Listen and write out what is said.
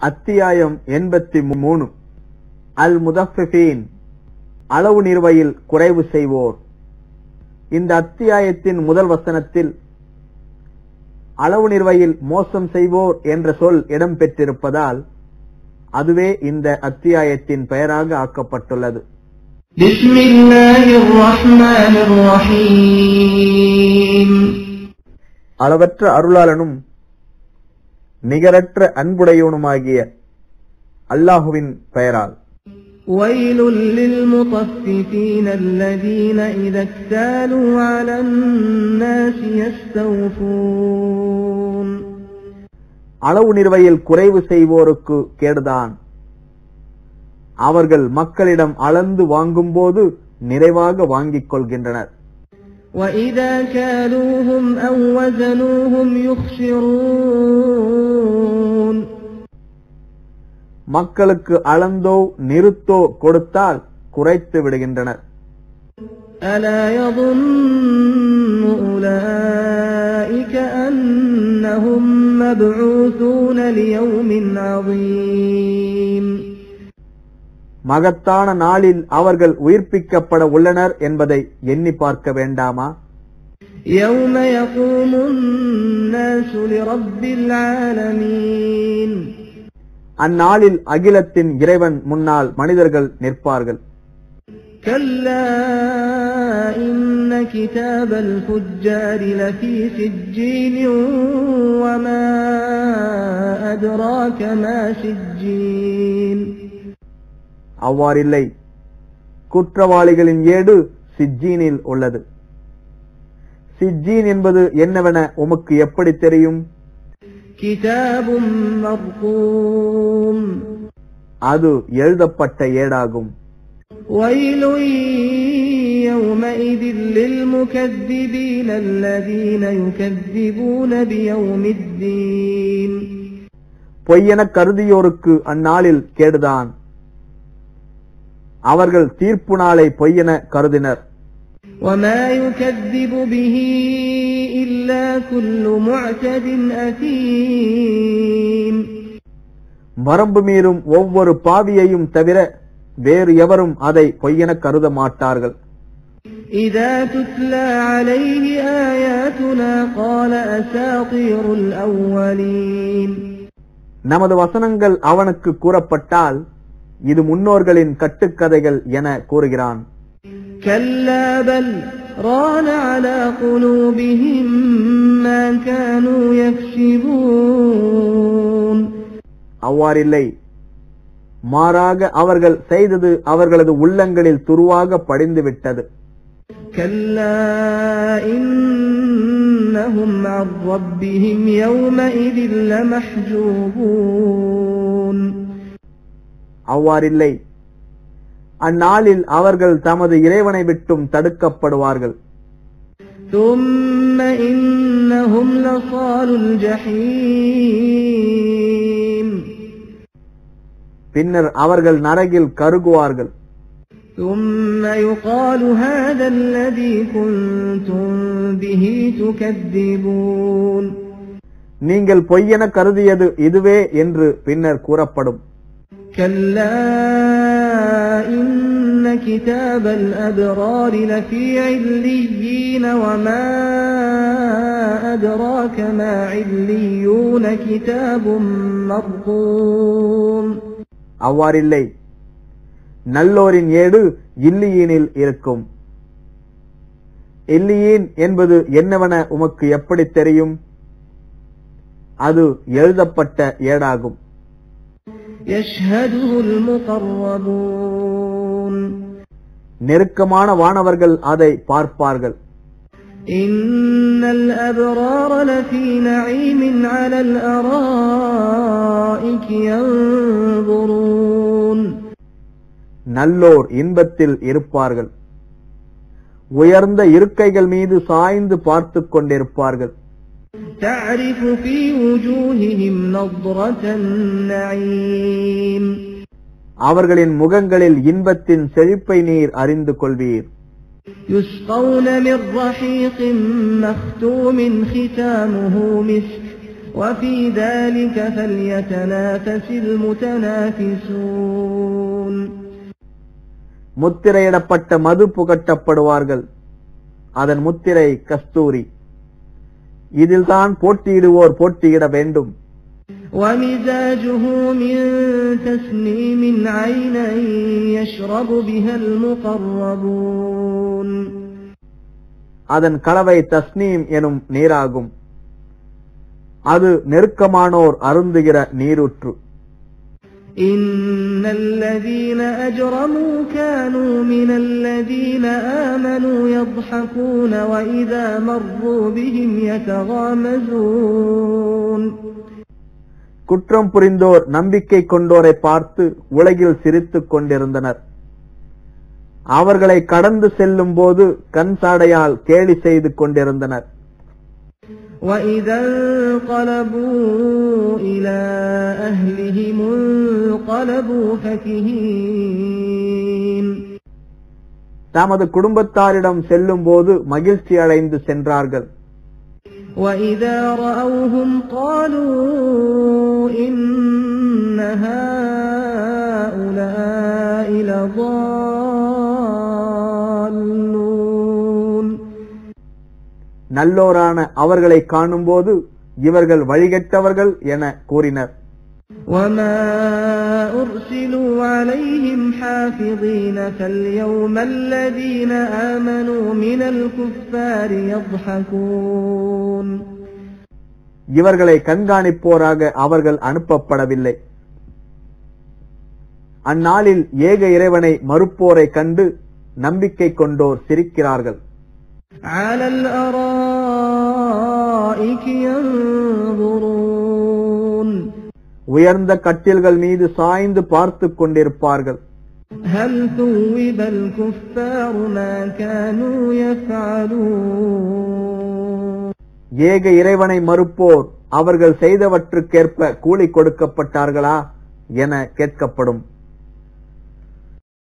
அத்தியாயம் எண்பத்தி மூணு அல் முதஃபின் அளவு நிர்வையில் குறைவு செய்வோர். இந்த அத்தியாயத்தின் முதல் வசனத்தில் அளவு நிர்வையில் மோசம் செய்வோர் என்ற சொல் இடம்பெற்றிருப்பதால் அதுவே இந்த அத்தியாயத்தின் பெயராக ஆக்கப்பட்டுள்ளது. அளவற்ற அருளாளனும் நிகரற்ற அன்புடையவனுமாகிய அல்லாஹுவின் பெயரால் ويل للمطففين الذين إذا اكتالوا على الناس يستوفون அளவு நிறுவையில் குறைவு செய்வோருக்கு கேடுதான் அவர்கள் மக்களிடம் அளந்து வாங்கும்போது நிறைவாக வாங்கிக் கொள்கின்றனர் وإذا كالوهم أو وزنوهم يخسرون மக்களுக்கு அளந்தோ நிறுத்தோ கொடுத்தால் குறைத்து விடுகின்றனர் ألا يظن أولئك أنهم مبعوثون ليوم عظيم மகத்தான நாளில் அவர்கள் உயிர்ப்பிக்கப்பட உள்ளனர் என்பதை எண்ணி பார்க்க வேண்டாமா يوم يقوم الناس لرب العالمين அந்நாளில் அகிலத்தின் இறைவன் முன்னால் மனிதர்கள் நிற்பார்கள் كلا إن كتاب الفجار لفي سجين وما أدراك ما سجين அவ்வாறில்லை. குற்றவாளிகளின் ஏடு சிஜீனில் உள்ளது. சிஜீன் என்பது என்னவென உமக்கு எப்படி தெரியும்? அது எழுதப்பட்ட ஏடாகும். பொய்யென கருதியோருக்கு அந்நாளில் கேடுதான். அவர்கள் தீர்ப்பு நாளை பொய்யென கருதினர் وما يكذب به إلا كل معتد أثيم வரம்பு மீறும் ஒவ்வொரு பாவியையும் தவிர வேறு எவரும் அதை பொய்யென கருத மாட்டார்கள் إذا تتلى عليه آياتنا قال أساطير الأولين நமது வசனங்கள் அவனுக்கு கூறப்பட்டால் இது முன்னோர்களின் கட்டுக்கதைகள் என கூறுகிறான். அவ்வாறில்லை. மாறாக அவர்கள் செய்தது அவர்களது உள்ளங்களில் துருவாக படிந்து விட்டது. அவ்வாறில்லை அந்நாளில் அவர்கள் தமது இறைவனை விட்டும் தடுக்கப்படுவார்கள் ثم إنهم لصال الجحيم பின்னர் அவர்கள் நரகில் கருகுவார்கள் ثم يقال هذا الذي كنتم به تكذبون நீங்கள் பொய்யென கருதியது இதுவே என்று பின்னர் கூறப்படும் كلا إن كتاب الأبرار لفي عليين وما أدراك ما عليون كتاب مرقوم அவ்வாறில்லை நல்லோரின் ஏடு இல்லியீனில் இருக்கும் இல்லியீன் என்பது என்னவென உமக்கு எப்படி தெரியும் அது எழுதப்பட்ட ஏடாகும் يشهده المقربون நெருக்கமான வானவர்கள் அதை பார்ப்பார்கள் إن الأبرار لفي نعيم على الأرائك ينظرون நல்லோர் இன்பத்தில் இருப்பார்கள் உயர்ந்த இருக்கைகள் மீது சாய்ந்து பார்த்துக் கொண்டிருப்பார்கள் تعرف في وجوههم نضرة النعيم அவர்களின் முகங்களில் இன்பத்தின் செழிப்பை நீர் அறிந்து கொள்வீர் يسقون من رحيق مختوم ختامه مسك وفي ذلك فليتنافس المتنافسون முத்திரையிடப்பட்ட மது புகட்டப்படுவார்கள் அதன் முத்திரை கஸ்தூரி இதில்தான் போட்டியிடுவோர் போட்டியிட வேண்டும் ومزاجه من تسنيم عينا يشرب بها المقربون அதன் கலவை தஸ்னீம் எனும் நீராகும் அது நெருக்கமானோர் அருந்துகிற நீரூற்று إن الذين أجرموا كانوا من الذين آمنوا يضحكون وإذا مروا بهم يتغامزون குற்றம் புரிந்தோர் நம்பிக்கை கொண்டோரை பார்த்து உலகில் சிரித்துக் கொண்டிருந்தனர் அவர்களை கடந்து செல்லும் போது கண் சாடையால் கேலி செய்து கொண்டிருந்தனர் وإذا انقلبوا إلى أهلهم انقلبوا فكهين தமது குடும்பத்தாரிடம் செல்லும் போது மகிழ்ச்சி அடைந்து சென்றார்கள் وإذا رأوهم قالوا إن هؤلاء لضالون நல்லோரான அவர்களை காணும்போது இவர்கள் வழிகெட்டவர்கள் என கூறினர் وما أرسلوا عليهم حافظين فاليوم الذين آمنوا من الكفار يضحكون இவர்களை கண்காணிப்போராக அவர்கள் அனுப்பப்படவில்லை அந்நாளில் ஏக இறைவனை மறுப்போரை கண்டு நம்பிக்கை கொண்டோர் சிரிக்கிறார்கள் على الأرائك ينظرون உயர்ந்த கட்டில்கள் மீது சாய்ந்து பார்த்துக் கொண்டிருப்பார்கள் هل ثوب الكفار ما كانوا يفعلون ஏக இறைவனை மறுப்போர் அவர்கள் செய்தவற்றுக்கேற்ப கூலி கொடுக்கப்பட்டார்களா என கேட்கப்படும்